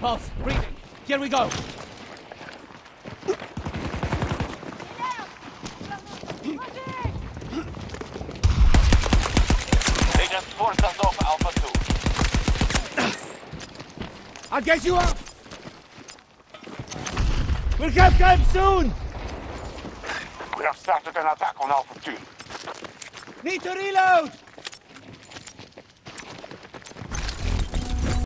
Pulse, breathing. Here we go. They just forced us off Alpha 2. I'll get you up. We'll get them soon. We have started an attack on Alpha 2. Need to reload.